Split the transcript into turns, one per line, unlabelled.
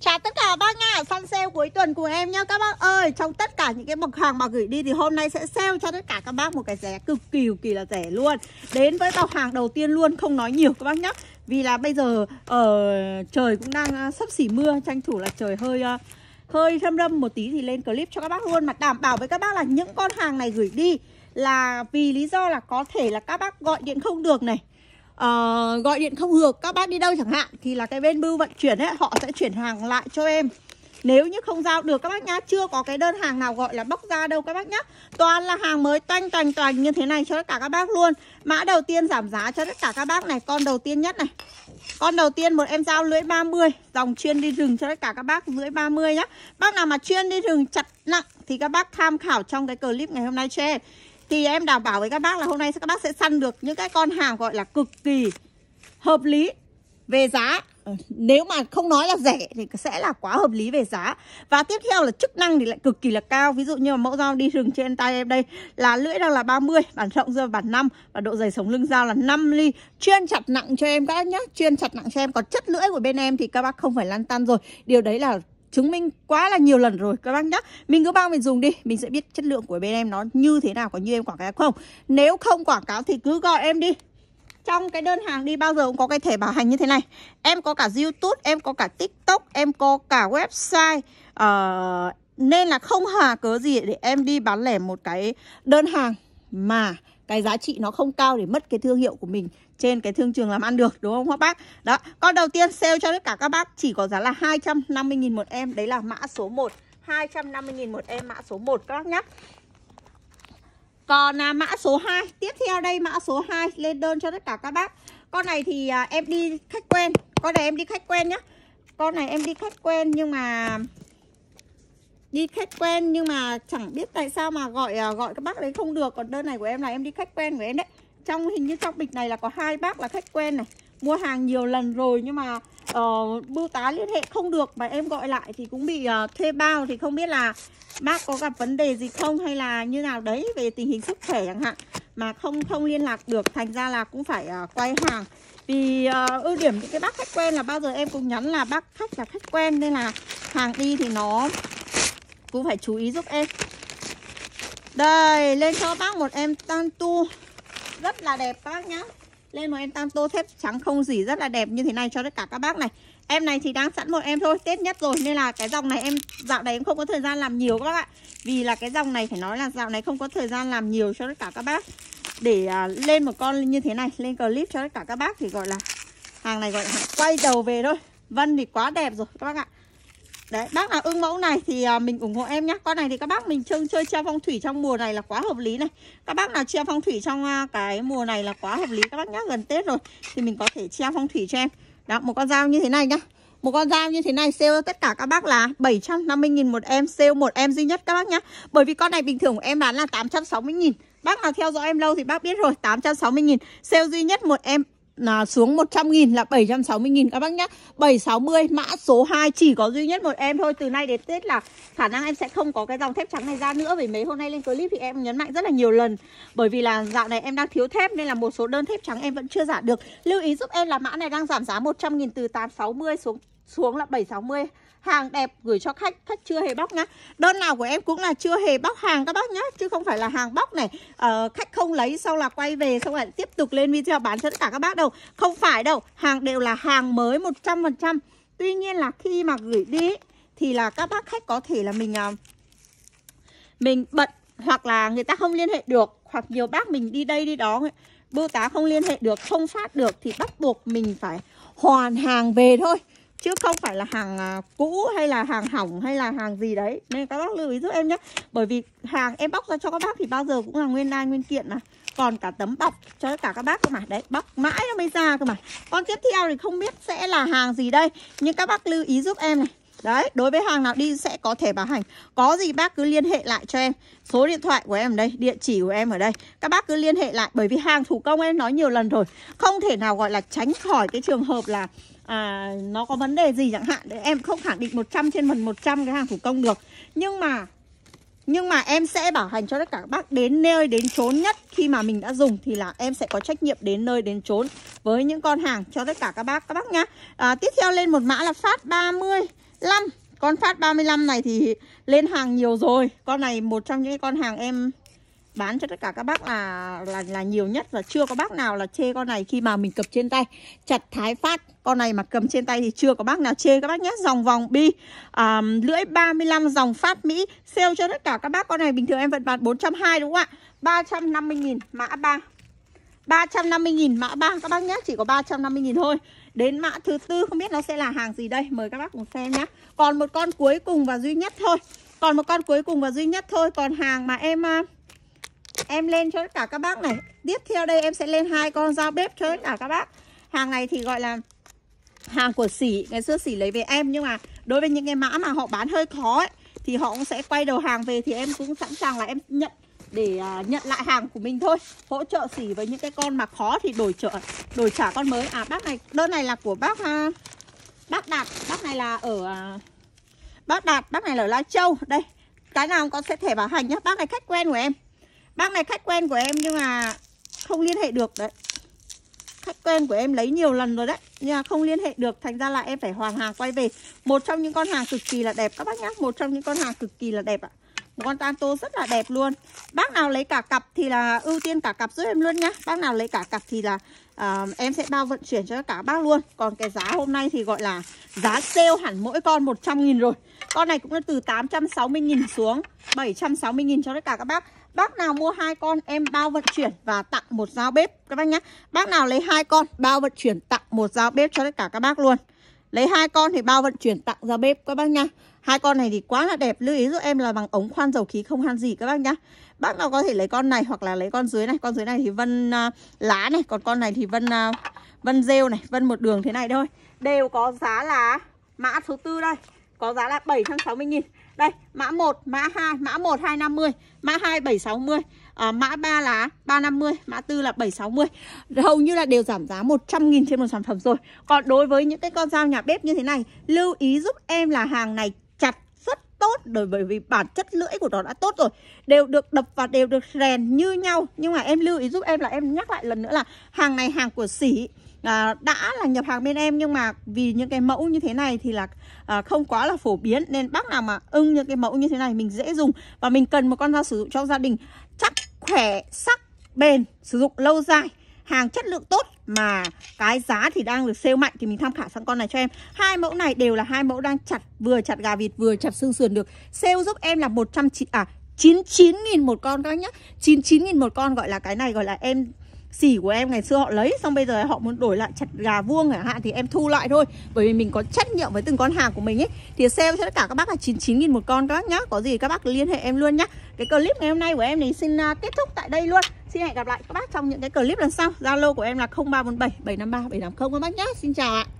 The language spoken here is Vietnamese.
Chào tất cả các bác nha, săn sale cuối tuần của em nhá các bác ơi. Trong tất cả những cái mặt hàng mà gửi đi thì hôm nay sẽ sale cho tất cả các bác một cái giá cực kỳ cực kỳ là rẻ luôn. Đến với bọc hàng đầu tiên luôn, không nói nhiều các bác nhá. Vì là bây giờ ở uh, trời cũng đang uh, sắp xỉ mưa, tranh thủ là trời hơi uh, hơi râm râm một tí thì lên clip cho các bác luôn. Mà đảm bảo với các bác là những con hàng này gửi đi là vì lý do là có thể là các bác gọi điện không được này uh, gọi điện không được các bác đi đâu chẳng hạn thì là cái bên bưu vận chuyển ấy họ sẽ chuyển hàng lại cho em. Nếu như không giao được các bác nhá Chưa có cái đơn hàng nào gọi là bóc ra đâu các bác nhá. Toàn là hàng mới toanh toành toành như thế này cho tất cả các bác luôn. Mã đầu tiên giảm giá cho tất cả các bác này Con đầu tiên nhất này. Con đầu tiên một em giao lưỡi 30 Dòng chuyên đi rừng cho tất cả các bác lưỡi 30 nhá. Bác nào mà chuyên đi rừng chặt nặng Thì các bác tham khảo trong cái clip ngày hôm nay cho em thì em đảm bảo với các bác là hôm nay các bác sẽ săn được những cái con hàng gọi là cực kỳ hợp lý về giá. Ờ, nếu mà không nói là rẻ thì sẽ là quá hợp lý về giá. Và tiếp theo là chức năng thì lại cực kỳ là cao. Ví dụ như mẫu dao đi rừng trên tay em đây Là lưỡi đang là 30, bản rộng rơi bản 5 Và độ dày sống lưng dao là 5 ly. Chuyên chặt nặng cho em các bác Chuyên chặt nặng cho em. Còn chất lưỡi của bên em thì các bác không phải lăn tăn rồi. Điều đấy là chứng minh quá là nhiều lần rồi các bác nhá. Mình cứ bao mình dùng đi Mình sẽ biết chất lượng của bên em nó như thế nào Có như em quảng cáo không. Nếu không quảng cáo thì cứ gọi em đi. Trong cái đơn hàng đi bao giờ cũng có cái thẻ bảo hành như thế này. Em có cả Youtube, em có cả TikTok, em có cả website. Uh, Nên là không hà cớ gì để em đi bán lẻ một cái đơn hàng Mà cái giá trị nó không cao để mất cái thương hiệu của mình trên cái thương trường làm ăn được đúng không các bác? Đó con đầu tiên sale cho tất cả các bác chỉ có giá là 250.000 một em. Đấy là mã số 1 250.000 một em mã số 1 các bác nhé còn à, mã số 2 Tiếp theo đây mã số 2 Lên đơn cho tất cả các bác. Con này thì à, em đi khách quen Con này em đi khách quen nhá. Con này em đi khách quen nhưng mà Đi khách quen nhưng mà chẳng biết tại sao mà gọi à, gọi các bác đấy không được. Còn đơn này của em là em đi khách quen của em đấy. Trong hình như trong bịch này là có hai bác là khách quen này. Mua hàng nhiều lần rồi nhưng mà uh, bưu tá liên hệ không được Mà em gọi lại thì cũng bị uh, thuê bao Thì không biết là bác có gặp vấn đề gì không hay là như nào đấy về tình hình sức khỏe chẳng hạn mà không không liên lạc được. Thành ra là cũng phải uh, quay hàng. Vì uh, ưu điểm những cái bác khách quen là bao giờ em cũng nhắn là bác khách là khách quen nên là hàng đi thì nó cũng phải chú ý giúp em. Đây lên cho bác một em tan tu rất là đẹp bác nhá. Lên một em tam tô thép trắng không gì rất là đẹp như thế này cho tất cả các bác này. Em này thì đang sẵn một em thôi Tết nhất rồi nên là cái dòng này em Dạo này em không có thời gian làm nhiều các bác ạ. Vì là cái dòng này phải nói là dạo này không có thời gian làm nhiều cho tất cả các bác. Để à, lên một con như thế này Lên clip cho tất cả các bác Thì gọi là hàng này gọi là quay đầu về thôi. Vân thì quá đẹp rồi các bác ạ. Đấy, bác nào ưng mẫu này thì à, mình ủng hộ em nhé Con này thì các bác mình chơi, chơi treo phong thủy trong mùa này là quá hợp lý này. Các bác nào treo phong thủy trong à, cái mùa này là quá hợp lý Các bác nhá, gần Tết rồi Thì mình có thể treo phong thủy cho em. Đó, một con dao như thế này nhá. Một con dao như thế này sale tất cả các bác là 750.000 một em Sale một em duy nhất các bác nhá. Bởi vì con này bình thường của em bán là 860.000 Bác nào theo dõi em lâu thì bác biết rồi 860.000 Sale duy nhất một em là xuống 100 nghìn là 760 nghìn. Các bác nhá 760 mã số 2 chỉ có duy nhất một em thôi. Từ nay đến Tết là khả năng em sẽ không có cái dòng thép trắng này ra nữa Vì mấy hôm nay lên clip thì em nhấn mạnh rất là nhiều lần. Bởi vì là dạo này em đang thiếu thép Nên là một số đơn thép trắng em vẫn chưa giảm được. Lưu ý giúp em là mã này đang giảm giá 100 nghìn từ 860 xuống xuống là 760 Hàng đẹp gửi cho khách Khách chưa hề bóc nhá. Đơn nào của em cũng là chưa hề bóc hàng các bác nhá Chứ không phải là hàng bóc này. Ờ, Khách không lấy sau là quay về Xong lại tiếp tục lên video bán cho tất cả các bác đâu. Không phải đâu Hàng đều là hàng mới 100% Tuy nhiên là khi mà gửi đi Thì là các bác khách có thể là mình ờ, Mình bận Hoặc là người ta không liên hệ được. Hoặc nhiều bác mình đi đây đi đó Bưu tá không liên hệ được Không phát được Thì bắt buộc mình phải hoàn hàng về thôi chứ không phải là hàng à, cũ hay là hàng hỏng hay là hàng gì đấy. Nên các bác lưu ý giúp em nhé. Bởi vì hàng em bóc ra cho các bác thì bao giờ cũng là nguyên đai, nguyên kiện mà. Còn cả tấm bọc cho tất cả các bác cơ mà. Đấy bóc mãi nó mới ra cơ mà. Con tiếp theo thì không biết sẽ là hàng gì đây. Nhưng các bác lưu ý giúp em này. Đấy, đối với hàng nào đi sẽ có thể bảo hành. Có gì bác cứ liên hệ lại cho em. Số điện thoại của em ở đây, địa chỉ của em ở đây. Các bác cứ liên hệ lại Bởi vì hàng thủ công em nói nhiều lần rồi. Không thể nào gọi là tránh khỏi cái trường hợp là à, nó có vấn đề gì chẳng hạn. Để em không khẳng định 100 trên phần 100 cái hàng thủ công được. Nhưng mà nhưng mà em sẽ bảo hành cho tất cả các bác đến nơi đến chốn nhất. Khi mà mình đã dùng thì là em sẽ có trách nhiệm đến nơi đến chốn với những con hàng cho tất cả các bác. Các bác nhá. À, tiếp theo lên một mã là phát 30 35 Con phát 35 này thì lên hàng nhiều rồi. Con này một trong những con hàng em bán cho tất cả các bác là là là nhiều nhất và chưa có bác nào là chê con này khi mà mình cầm trên tay. Chặt thái phát con này mà cầm trên tay thì chưa có bác nào chê. Các bác nhé dòng vòng bi um, lưỡi 35 dòng phát mỹ sale cho tất cả các bác. Con này bình thường em vẫn bán 420 đúng không ạ? 350.000 mã 3 350.000 mã 3 các bác nhé, Chỉ có 350.000 thôi. Đến mã thứ tư, không biết nó sẽ là hàng gì đây. Mời các bác cùng xem nhé. Còn một con cuối cùng và duy nhất thôi. Còn một con cuối cùng và duy nhất thôi. Còn hàng mà em à, Em lên cho tất cả các bác này. Tiếp theo đây, em sẽ lên hai con dao bếp cho tất cả các bác. Hàng này thì gọi là Hàng của sỉ. Ngày xưa sỉ lấy về em, Nhưng mà đối với những cái mã mà họ bán hơi khó ấy, Thì họ cũng sẽ quay đầu hàng về Thì em cũng sẵn sàng là em nhận để à, nhận lại hàng của mình thôi. Hỗ trợ xỉ với những cái con mà khó thì đổi trợ đổi trả con mới. À bác này, đơn này là của bác à, bác đạt. Bác này là ở à, bác đạt, bác này là ở lai châu. Đây, cái nào con sẽ thẻ bảo hành nhá. Bác này khách quen của em. Bác này khách quen của em nhưng mà không liên hệ được, đấy. Khách quen của em lấy nhiều lần rồi đấy, nhưng mà không liên hệ được. Thành ra là em phải hoàn hàng quay về. Một trong những con hàng cực kỳ là đẹp. Các bác nhá, một trong những con hàng cực kỳ là đẹp ạ một con tanto rất là đẹp luôn. Bác nào lấy cả cặp thì là ưu tiên cả cặp giúp em luôn nhá. Bác nào lấy cả cặp thì là uh, em sẽ bao vận chuyển cho cả bác luôn. Còn cái giá hôm nay thì gọi là giá sale hẳn mỗi con 100 nghìn rồi. Con này cũng là từ 860 nghìn xuống 760 nghìn cho tất cả các bác. Bác nào mua hai con em bao vận chuyển và tặng một dao bếp các bác nhé Bác nào lấy hai con bao vận chuyển tặng một dao bếp cho tất cả các bác luôn. Lấy hai con thì bao vận chuyển tặng dao bếp các bác nha Hai con này thì quá là đẹp. Lưu ý giúp em là bằng ống khoan dầu khí không han gì các bác nhá. Bác nào có thể lấy con này hoặc là lấy con dưới này. Con dưới này thì vân uh, lá này. Còn con này thì vân uh, vân rêu này Vân một đường thế này thôi. Đều có giá là mã số 4 đây. Có giá là 760 nghìn. Đây mã 1, mã 2, mã 1 250 Mã 2 760 à, Mã 3 là 350 Mã 4 là 760 Hầu như là đều giảm giá 100 nghìn trên một sản phẩm rồi. Còn đối với những cái con dao nhà bếp như thế này Lưu ý giúp em là hàng này tốt rồi bởi vì bản chất lưỡi của nó đã tốt rồi. Đều được đập và đều được rèn như nhau. Nhưng mà em lưu ý giúp em là em nhắc lại lần nữa là hàng này hàng của sỉ à, đã là nhập hàng bên em. Nhưng mà vì những cái mẫu như thế này thì là à, không quá là phổ biến. Nên bác nào mà ưng những cái mẫu như thế này mình dễ dùng. Và mình cần một con dao sử dụng trong gia đình. Chắc khỏe sắc bền sử dụng lâu dài hàng chất lượng tốt mà cái giá thì đang được sale mạnh thì mình tham khảo sang con này cho em. Hai mẫu này đều là hai mẫu đang chặt, vừa chặt gà vịt, vừa chặt xương sườn được. Sale giúp em là 190 à 99 nghìn một con các nhá. 99 nghìn một con gọi là cái này gọi là em xỉ của em ngày xưa họ lấy, xong bây giờ họ muốn đổi lại chặt gà vuông chẳng hạn thì em thu lại thôi, bởi vì mình có trách nhiệm với từng con hàng của mình ấy. Thì sale cho tất cả các bác là 99 nghìn một con các bác nhá. Có gì các bác liên hệ em luôn nhá. Cái clip ngày hôm nay của em thì xin à, kết thúc tại đây luôn. Xin hẹn gặp lại các bác trong những cái clip lần sau. Zalo của em là 0347 753 750 các bác nhá. Xin chào ạ.